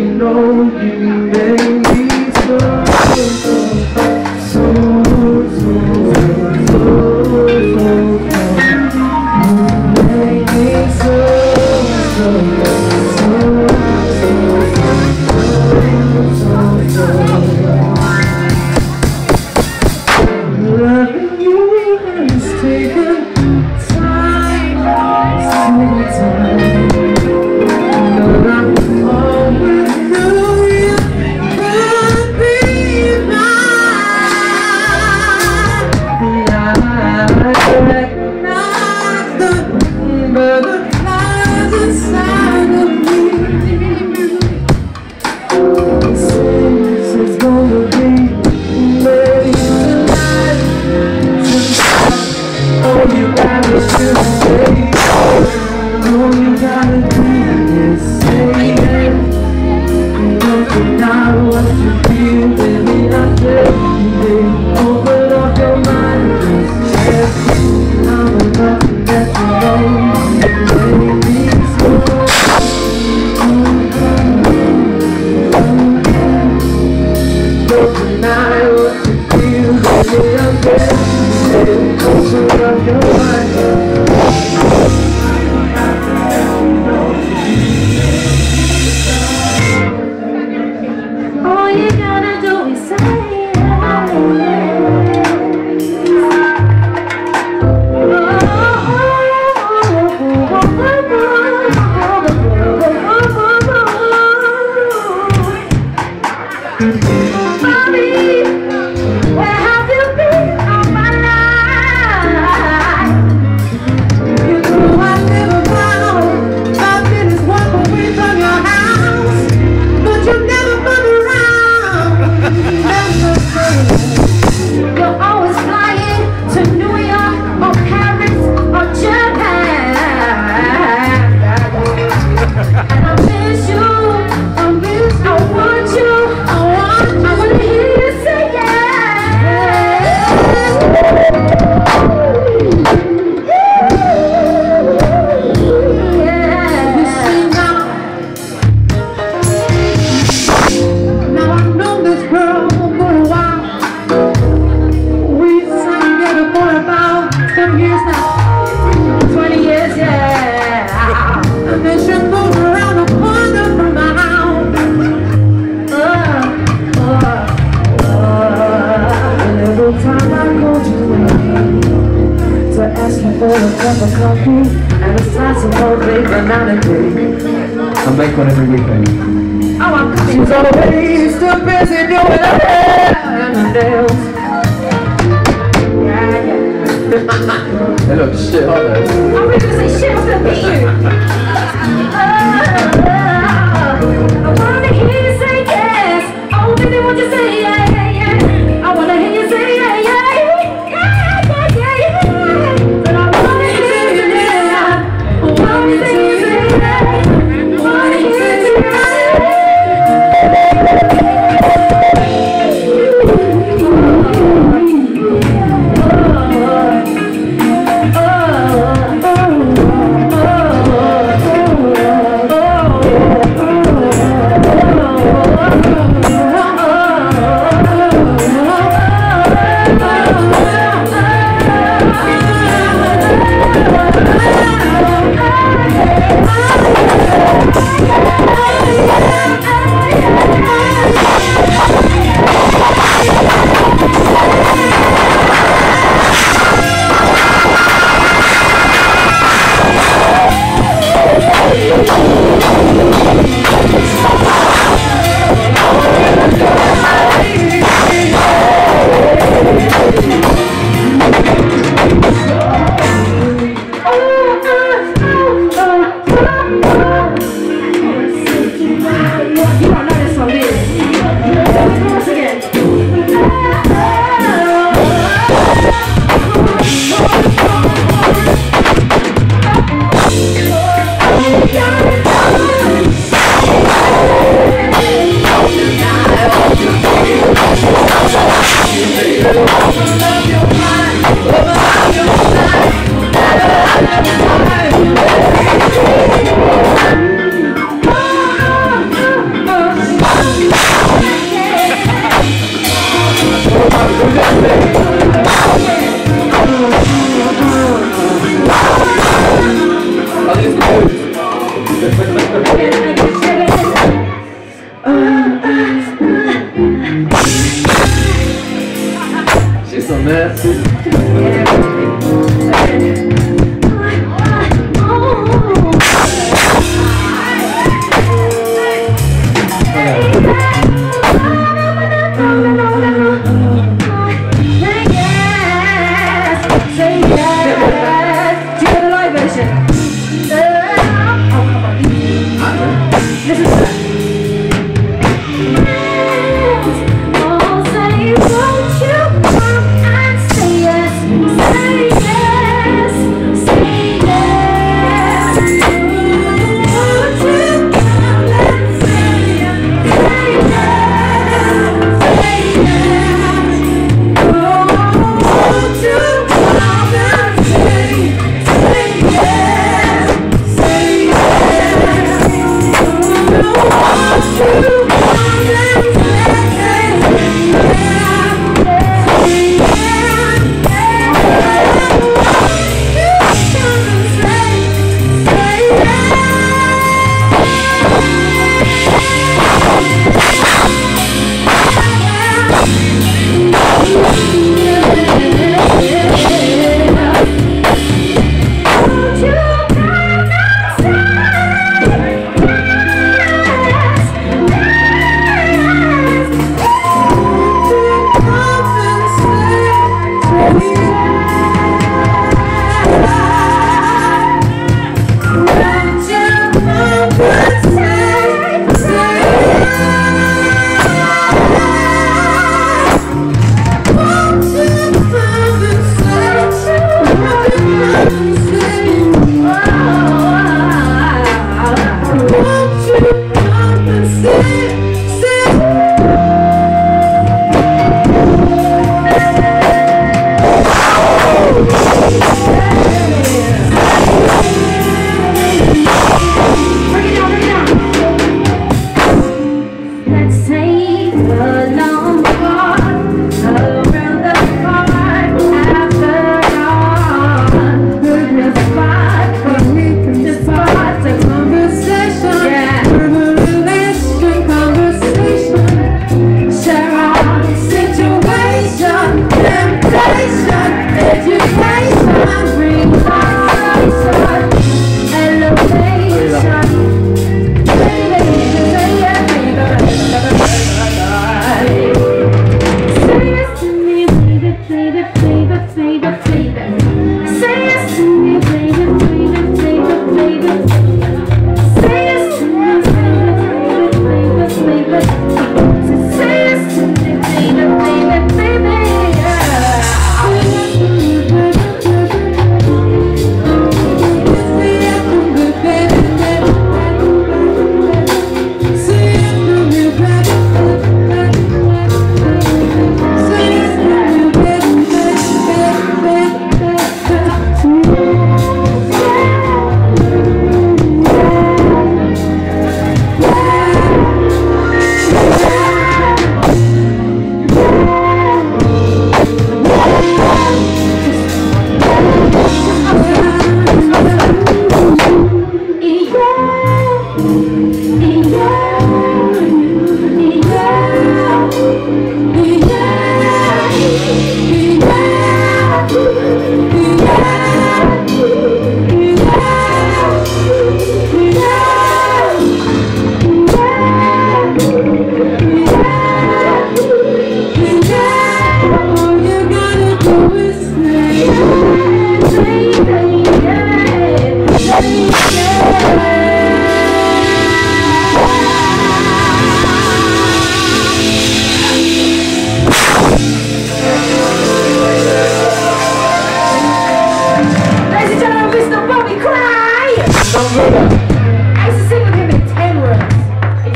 know you make Maybe I'm dead, maybe I'm closer on your make one every weekend. Oh, She's always too busy doing her hair and nails. Yeah, yeah. they look shit, aren't they? I'm going to say shit, I'm going to beat you. Yeah.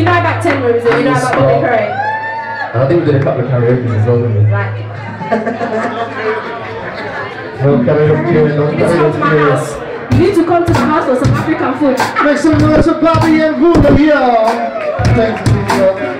You know about 10 rooms, then you know about Bobby Kray. I think we did a couple of karaoke as well, didn't we? Like, Well, karaoke, you need to come to my house. You need to come to my house for some African food. Make some noise for Bobby and Vula, yo! Thank you, yo.